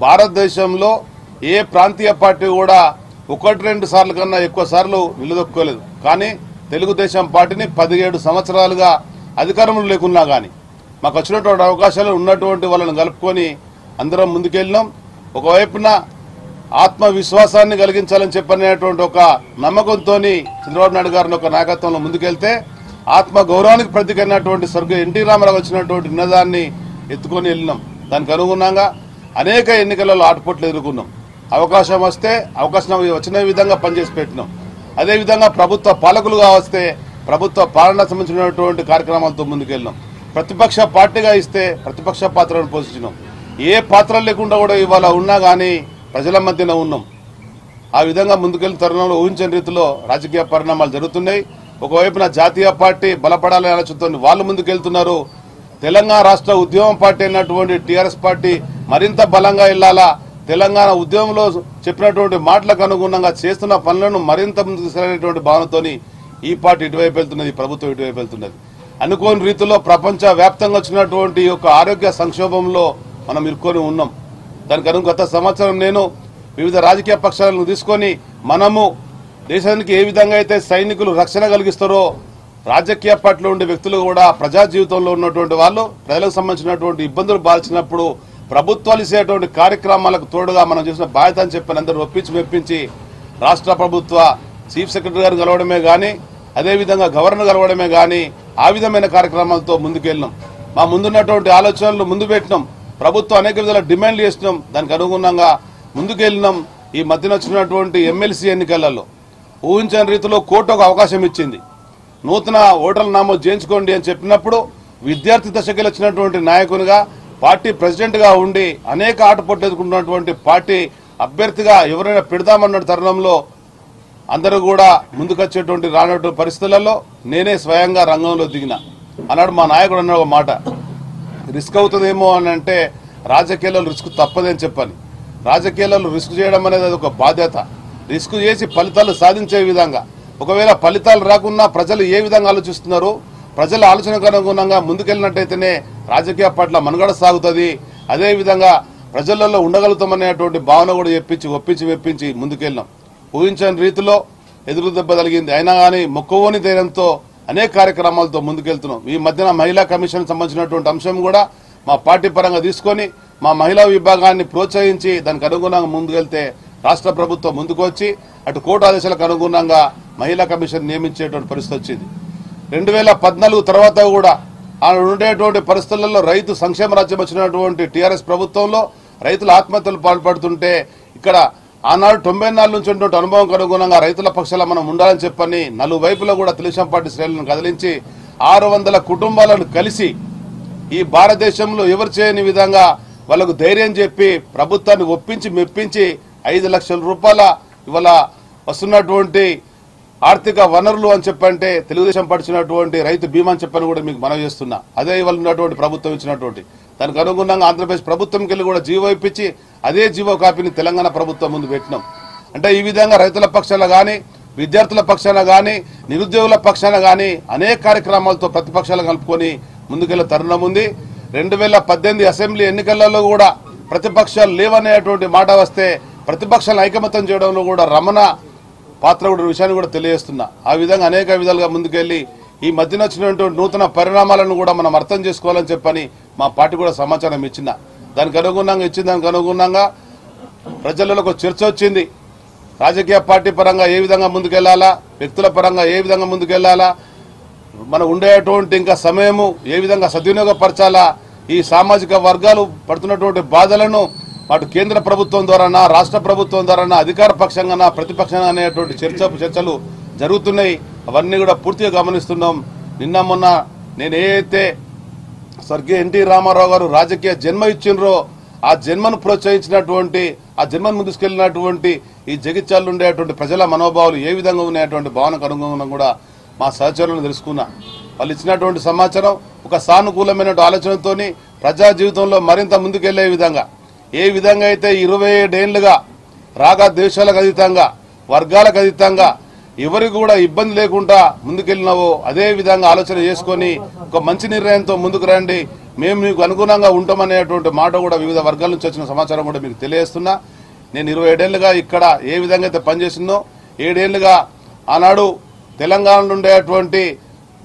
భారతదేశంలో ఏ ప్రాంతీయ పార్టీ కూడా ఒకటి రెండు సార్లు కన్నా ఎక్కువ సార్లు నిలదొక్కోలేదు కానీ తెలుగుదేశం పార్టీని పదిహేడు సంవత్సరాలుగా అధికారంలో లేకున్నా కానీ మాకు వచ్చినటువంటి అవకాశాలు ఉన్నటువంటి వాళ్ళని కలుపుకొని అందరం ముందుకెళ్ళినాం. ఒకవైపున ఆత్మవిశ్వాసాన్ని కలిగించాలని చెప్పనేటువంటి ఒక నమ్మకంతో చంద్రబాబు నాయుడు గారిని ఒక నాయకత్వంలో ముందుకెళ్తే ఆత్మ గౌరవానికి ప్రతికైనటువంటి స్వర్గ ఎన్టీ రామారావు వచ్చినటువంటి నినాదాన్ని ఎత్తుకొని వెళ్ళినాం. దానికి అనుగుణంగా అనేక ఎన్నికలలో ఆటుపోట్లు ఎదుర్కొన్నాం. అవకాశం వస్తే అవకాశం వచ్చిన విధంగా పనిచేసి పెట్టినాం. అదేవిధంగా ప్రభుత్వ పాలకులుగా వస్తే ప్రభుత్వ పాలన సంబంధించినటువంటి కార్యక్రమాలతో ముందుకెళ్ళినాం. ప్రతిపక్ష పార్టీగా ఇస్తే ప్రతిపక్ష పాత్రను పోషించినాం. ఏ పాత్ర లేకుండా కూడా ఇవాళ ఉన్నా కానీ ప్రజల మధ్యన ఉన్నాం. ఆ విధంగా ముందుకెళ్ళిన తరుణంలో ఊహించని రీతిలో రాజకీయ పరిణామాలు జరుగుతున్నాయి. ఒకవైపున జాతీయ పార్టీ బలపడాలనే ఆలోచనతో వాళ్ళు ముందుకెళ్తున్నారు. తెలంగాణ రాష్ట్ర ఉద్యమం పార్టీ అయినటువంటి టీఆర్ఎస్ పార్టీ మరింత బలంగా వెళ్ళాలా తెలంగాణ ఉద్యమంలో చెప్పినటువంటి మాటలకు అనుగుణంగా చేస్తున్న పనులను మరింత ముందుకు తీసుకెళ్ళేటువంటి భావనతోని ఈ పార్టీ ఇటువైపు వెళ్తున్నది ప్రభుత్వం ఇటువైపు వెళ్తున్నది. అనుకోని రీతిలో ప్రపంచ వ్యాప్తంగా వచ్చినటువంటి యొక్క ఆరోగ్య సంక్షోభంలో మనం ఇరుక్కొని ఉన్నాం. దానికి అను గత సంవత్సరం నేను వివిధ రాజకీయ పక్షాలను తీసుకొని మనము దేశానికి ఏ విధంగా అయితే సైనికులు రక్షణ కలిగిస్తారో రాజకీయ పార్టీలో ఉండే వ్యక్తులు కూడా ప్రజా జీవితంలో ఉన్నటువంటి వాళ్ళు ప్రజలకు సంబంధించినటువంటి ఇబ్బందులు బాల్చినప్పుడు ప్రభుత్వాలు ఇచ్చేటువంటి కార్యక్రమాలకు తోడుగా మనం చేసిన బాధ్యత అని చెప్పి అందరూ ఒప్పించి మెప్పించి రాష్ట్ర ప్రభుత్వ చీఫ్ సెక్రటరీ గారు కలవడమే కానీ అదేవిధంగా గవర్నర్ కలవడమే కానీ ఆ విధమైన కార్యక్రమాలతో ముందుకెళ్ళినాం. మా ముందున్నటువంటి ఆలోచనలు ముందు పెట్టినాం. ప్రభుత్వం అనేక విధాల డిమాండ్లు చేసినాం. దానికి అనుగుణంగా ముందుకెళ్ళినాం ఈ మధ్యన వచ్చినటువంటి ఎమ్మెల్సీ ఎన్నికలలో. ఊహించని రీతిలో కోర్టు ఒక అవకాశం ఇచ్చింది. నూతన ఓటర్ల నామోదు చేయించుకోండి అని చెప్పినప్పుడు విద్యార్థి దశకి వచ్చినటువంటి నాయకునిగా పార్టీ ప్రెసిడెంట్గా ఉండి అనేక ఆటపోట్లు ఎదుర్కొన్నటువంటి పార్టీ అభ్యర్థిగా ఎవరైనా పెడదామన్న తరుణంలో అందరూ కూడా ముందుకొచ్చేటువంటి రానటువంటి పరిస్థితులలో నేనే స్వయంగా రంగంలో దిగిన. అన్నాడు మా నాయకుడు అన్న ఒక మాట. రిస్క్ అవుతుందేమో అని అంటే రాజకీయాల్లో రిస్క్ తప్పదని చెప్పని రాజకీయాల్లో రిస్క్ చేయడం అనేది అది ఒక బాధ్యత. రిస్క్ చేసి ఫలితాలు సాధించే విధంగా ఒకవేళ ఫలితాలు రాకున్నా ప్రజలు ఏ విధంగా ఆలోచిస్తున్నారు ప్రజల ఆలోచనకు అనుగుణంగా ముందుకెళ్ళినట్టయితేనే రాజకీయ పట్ల మనుగడ సాగుతుంది. అదేవిధంగా ప్రజలలో ఉండగలుగుతామనేటువంటి భావన కూడా చెప్పించి ఒప్పించి మెప్పించి ముందుకెళ్ళాం. ఊహించని రీతిలో ఎదురు దెబ్బ తగిలింది. అయినా కానీ మొక్కవోని ధైర్యంతో అనేక కార్యక్రమాలతో ముందుకెళ్తున్నాం. ఈ మధ్యన మహిళా కమిషన్ సంబంధించినటువంటి అంశం కూడా మా పార్టీ పరంగా తీసుకొని మా మహిళా విభాగాన్ని ప్రోత్సహించి దానికి అనుగుణంగా ముందుకెళ్తే రాష్ట్ర ప్రభుత్వం ముందుకు వచ్చి అటు కోర్టు ఆదేశాలకు అనుగుణంగా మహిళా కమిషన్ నియమించేటువంటి పరిస్థితి వచ్చింది. రెండు వేల పద్నాలుగు తర్వాత కూడా ఆ ఉండేటువంటి పరిస్థితులలో రైతు సంక్షేమ రాజ్యం వచ్చినటువంటి టీఆర్ఎస్ ప్రభుత్వంలో రైతుల ఆత్మహత్యలు పాల్పడుతుంటే ఇక్కడ ఆనాడు తొంభై నాలుగు నుంచి ఉన్నటువంటి అనుభవం అనుగుణంగా రైతుల పక్షాల మనం ఉండాలని చెప్పని నలువైపులా కూడా తెలుగుదేశం పార్టీ శ్రేణులను కదిలించి ఆరు వందల కుటుంబాలను కలిసి ఈ భారతదేశంలో ఎవరు చేయని విధంగా వాళ్ళకు ధైర్యం చెప్పి ప్రభుత్వాన్ని ఒప్పించి మెప్పించి ఐదు లక్షల రూపాయల ఇవాళ వస్తున్నటువంటి ఆర్థిక వనరులు అని చెప్పంటే తెలుగుదేశం పడిచినటువంటి రైతు బీమా అని చెప్పని కూడా మీకు మనవి చేస్తున్నా. అదే ఇవాళ ఉన్నటువంటి ప్రభుత్వం ఇచ్చినటువంటి. దానికి అనుగుణంగా ఆంధ్రప్రదేశ్ ప్రభుత్వంకి వెళ్ళి కూడా జీవో ఇప్పించి అదే జీవో కాపీని తెలంగాణ ప్రభుత్వం ముందు పెట్టినాం. అంటే ఈ విధంగా రైతుల పక్షాన కానీ విద్యార్థుల పక్షాన కానీ నిరుద్యోగుల పక్షాన కానీ అనేక కార్యక్రమాలతో ప్రతిపక్షాలు కలుపుకొని ముందుకెళ్ళే తరుణం ఉంది. రెండు వేల పద్దెనిమిది అసెంబ్లీ ఎన్నికలలో కూడా ప్రతిపక్షాలు లేవనేటువంటి మాట వస్తే ప్రతిపక్షాలను ఐకమత్యం చేయడంలో కూడా రమణ పాత్ర కూడా విషయాన్ని కూడా తెలియజేస్తున్నా. ఆ విధంగా అనేక విధాలుగా ముందుకెళ్ళి ఈ మధ్యన వచ్చినటువంటి నూతన పరిణామాలను కూడా మనం అర్థం చేసుకోవాలని చెప్పని మా పార్టీ కూడా సమాచారం ఇచ్చిన. దానికి అనుగుణంగా ఇచ్చిన దానికి అనుగుణంగా ప్రజలలో ఒక చర్చ వచ్చింది. రాజకీయ పార్టీ పరంగా ఏ విధంగా ముందుకెళ్ళాలా వ్యక్తుల పరంగా ఏ విధంగా ముందుకెళ్ళాలా మనం ఉండేటువంటి ఇంకా సమయము ఏ విధంగా సద్వినియోగపరచాలా ఈ సామాజిక వర్గాలు పడుతున్నటువంటి బాధలను అటు కేంద్ర ప్రభుత్వం ద్వారానా రాష్ట్ర ప్రభుత్వం ద్వారానా అధికార పక్షంగానా ప్రతిపక్షంగా అనేటువంటి చర్చ చర్చలు జరుగుతున్నాయి. అవన్నీ కూడా పూర్తిగా గమనిస్తున్నాం. నిన్న మొన్న నేను అయితే స్వర్గీయ ఎన్టీ రామారావు గారు రాజకీయ జన్మ ఇచ్చిండ్రో ఆ జన్మను ప్రోత్సహించినటువంటి ఆ జన్మను ముందుకెళ్ళినటువంటి ఈ జగిత్యాలు ఉండేటువంటి ప్రజల మనోభావాలు ఏ విధంగా ఉన్నాయటువంటి భావనకు అనుగుణంగా కూడా మా సహచరులను తెలుసుకున్నా. వాళ్ళు ఇచ్చినటువంటి సమాచారం ఒక సానుకూలమైన ఆలోచనతోని ప్రజా జీవితంలో మరింత ముందుకెళ్ళే విధంగా ఏ విధంగా అయితే ఇరవై ఏడేళ్ళుగా రాగా దేశాలకు అతీతంగా వర్గాలకు అతీతంగా ఎవరికి కూడా ఇబ్బంది లేకుండా ముందుకెళ్ళినావో అదే విధంగా ఆలోచన చేసుకొని ఒక మంచి నిర్ణయంతో ముందుకు రండి. మేము మీకు అనుగుణంగా ఉంటామనేటువంటి మాట కూడా వివిధ వర్గాల నుంచి వచ్చిన సమాచారం కూడా మీకు తెలియజేస్తున్నా. నేను ఇరవై ఏడేళ్ళుగా ఇక్కడ ఏ విధంగా అయితే పనిచేసిందో ఏడేళ్ళుగా ఆనాడు తెలంగాణలో ఉండేటువంటి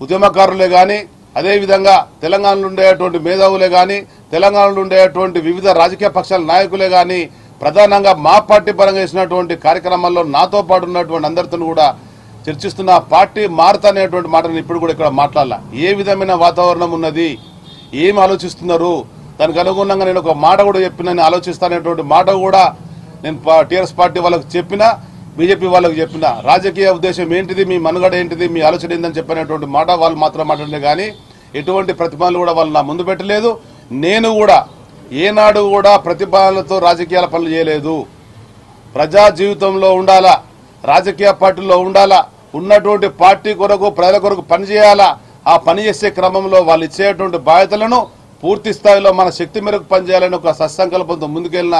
ఉద్యమకారులే కానీ అదేవిధంగా తెలంగాణలో ఉండేటువంటి మేధావులే కానీ తెలంగాణలో ఉండేటువంటి వివిధ రాజకీయ పక్షాల నాయకులే కానీ ప్రధానంగా మా పార్టీ పరంగా చేసినటువంటి కార్యక్రమాల్లో నాతో పాటు ఉన్నటువంటి అందరితో కూడా చర్చిస్తున్న పార్టీ మారుతానేటువంటి మాటను ఇప్పుడు కూడా ఇక్కడ మాట్లాడాల. ఏ విధమైన వాతావరణం ఉన్నది? ఏం ఆలోచిస్తున్నారు? దానికి అనుగుణంగా నేను ఒక మాట కూడా చెప్పిన ఆలోచిస్తానేటువంటి మాట కూడా నేను టీఆర్ఎస్ పార్టీ వాళ్ళకు చెప్పినా బీజేపీ వాళ్ళకి చెప్పిన రాజకీయ ఉద్దేశం ఏంటిది మీ మనుగడ ఏంటిది మీ ఆలోచన ఏందని చెప్పినటువంటి మాట వాళ్ళు మాత్రం మాట్లాడలే కానీ ఎటువంటి ప్రతిపాదనలు కూడా వాళ్ళు నా ముందు పెట్టలేదు. నేను కూడా ఏనాడు కూడా ప్రతిపాదనలతో రాజకీయాల పనులు చేయలేదు. ప్రజా జీవితంలో ఉండాలా రాజకీయ పార్టీలో ఉండాలా ఉన్నటువంటి పార్టీ కొరకు ప్రజల కొరకు పనిచేయాలా ఆ పని చేసే క్రమంలో వాళ్ళు ఇచ్చేటువంటి బాధ్యతలను పూర్తి స్థాయిలో మన శక్తి మేరకు పనిచేయాలని ఒక సత్సంకల్పంతో ముందుకెళ్ళిన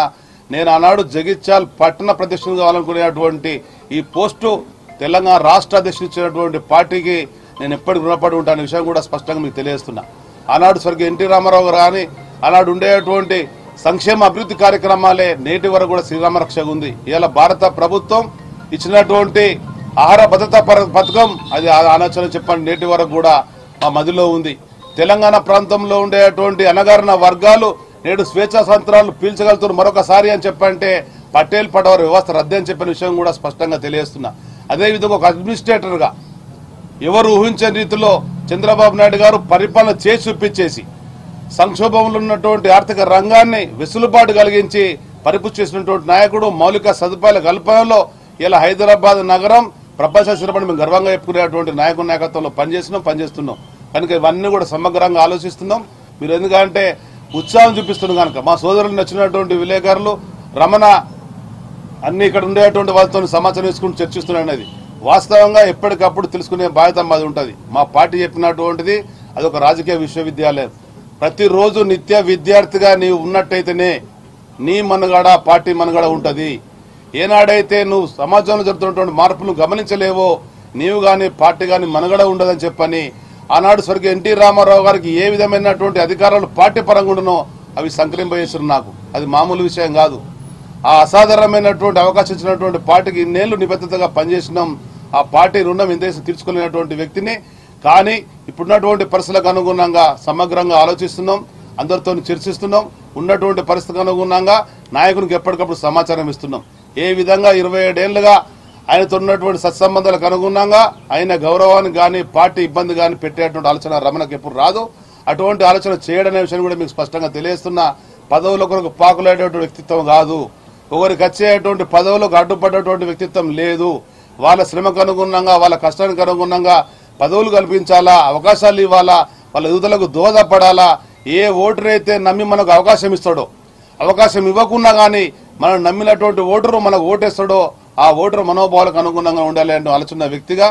నేను ఆనాడు జగిత్యాల్ పట్టణ ప్రదర్శన కావాలనుకునేటువంటి ఈ పోస్టు తెలంగాణ రాష్ట్ర అధ్యక్షుడు ఇచ్చినటువంటి పార్టీకి నేను ఎప్పటికి రుణపడి ఉంటాను విషయం కూడా స్పష్టంగా మీకు తెలియజేస్తున్నా. ఆనాడు స్వర్గీయ ఎన్టీ రామారావు గారు కానీ ఆనాడు ఉండేటువంటి సంక్షేమ అభివృద్ధి కార్యక్రమాలే నేటి వరకు కూడా శ్రీరామరక్షగా ఉంది. ఇవాళ భారత ప్రభుత్వం ఇచ్చినటువంటి ఆహార భద్రతా పర- పథకం అది ఆ- ఆలోచన చెప్పండి నేటి వరకు కూడా మా మదిలో ఉంది. తెలంగాణ ప్రాంతంలో ఉండేటువంటి అనగారిన వర్గాలు నేడు స్వేచ్ఛా సంత్రాలు పీల్చగలుగుతున్నారు మరొకసారి అని చెప్పంటే పటేల్ పటవర్ వ్యవస్థ రద్దు అని చెప్పిన విషయం కూడా స్పష్టంగా తెలియజేస్తున్నా. అదేవిధంగా ఒక అడ్మినిస్ట్రేటర్గా ఎవరు ఊహించని రీతిలో చంద్రబాబు నాయుడు గారు పరిపాలన చేసి చూపించేసి సంక్షోభంలో ఉన్నటువంటి ఆర్థిక రంగాన్ని వెసులుబాటు కలిగించి పరిపుష్టి చేసినటువంటి నాయకుడు మౌలిక సదుపాయాల కల్పనలో ఇలా హైదరాబాద్ నగరం ప్రపంచ శిరపడి మేము గర్వంగా చెప్పుకునేటువంటి నాయకుడి నాయకత్వంలో పనిచేస్తున్నాం పనిచేస్తున్నాం. కనుక ఇవన్నీ కూడా సమగ్రంగా ఆలోచిస్తున్నాం. మీరు ఎందుకంటే ఉత్సాహం చూపిస్తున్నాం కనుక. మా సోదరులు నచ్చినటువంటి విలేకరులు రమణ అన్ని ఇక్కడ ఉండేటువంటి వాళ్ళతో సమాచారం తీసుకుని చర్చిస్తున్నాయి వాస్తవంగా ఎప్పటికప్పుడు తెలుసుకునే బాధ్యత మాది ఉంటుంది. మా పార్టీ చెప్పినటువంటిది అది ఒక రాజకీయ విశ్వవిద్యాలయం. ప్రతిరోజు నిత్య విద్యార్థిగా నీవు ఉన్నట్టయితేనే నీ మనుగడ పార్టీ మనుగడ ఉంటుంది. ఏనాడైతే నువ్వు సమాజంలో జరుగుతున్నటువంటి మార్పులు గమనించలేవో నీవు కానీ పార్టీ కానీ మనుగడ ఉండదని చెప్పని ఆనాడు స్వర్గీయ ఎన్టీ రామారావు గారికి ఏ విధమైనటువంటి అధికారాలు పార్టీ పరంగా ఉండనో అవి సంకలింపజేస్తున్నారు నాకు. అది మామూలు విషయం కాదు. ఆ అసాధారణమైనటువంటి అవకాశం ఇచ్చినటువంటి పార్టీకి ఇన్నేళ్ళు నిబద్ధతగా పనిచేసినాం. ఆ పార్టీ రుణం ఇందేసి తీర్చుకోలేనటువంటి వ్యక్తిని. కానీ ఇప్పుడున్నటువంటి పరిస్థితులకు అనుగుణంగా సమగ్రంగా ఆలోచిస్తున్నాం. అందరితో చర్చిస్తున్నాం. ఉన్నటువంటి పరిస్థితికి అనుగుణంగా నాయకునికి ఎప్పటికప్పుడు సమాచారం ఇస్తున్నాం. ఏ విధంగా ఇరవై ఏడేళ్ళుగా ఆయనతో ఉన్నటువంటి సత్సంబంధాలకు అనుగుణంగా ఆయన గౌరవానికి కానీ పార్టీ ఇబ్బంది కానీ పెట్టేటువంటి ఆలోచన రమణకు ఎప్పుడు రాదు. అటువంటి ఆలోచన చేయడనే విషయాన్ని కూడా మీకు స్పష్టంగా తెలియస్తున్నా పదవుల కొరకు పాకులేటువంటి వ్యక్తిత్వం కాదు. ఒకరికి వచ్చేటువంటి పదవులకు అడ్డుపడ్డటువంటి వ్యక్తిత్వం లేదు. వాళ్ళ శ్రమకు అనుగుణంగా వాళ్ళ కష్టానికి అనుగుణంగా పదవులు కల్పించాలా? అవకాశాలు ఇవ్వాలా? వాళ్ళ యువతలకు దోహదపడాలా? ఏ ఓటర్ అయితే నమ్మి మనకు అవకాశం ఇస్తాడో అవకాశం ఇవ్వకున్నా కానీ మనం నమ్మినటువంటి ఓటరు మనకు ఓటేస్తాడో ఆ ఓటరు మనోభావాలకు అనుగుణంగా ఉండాలి అంటూ ఆలోచన వ్యక్తిగా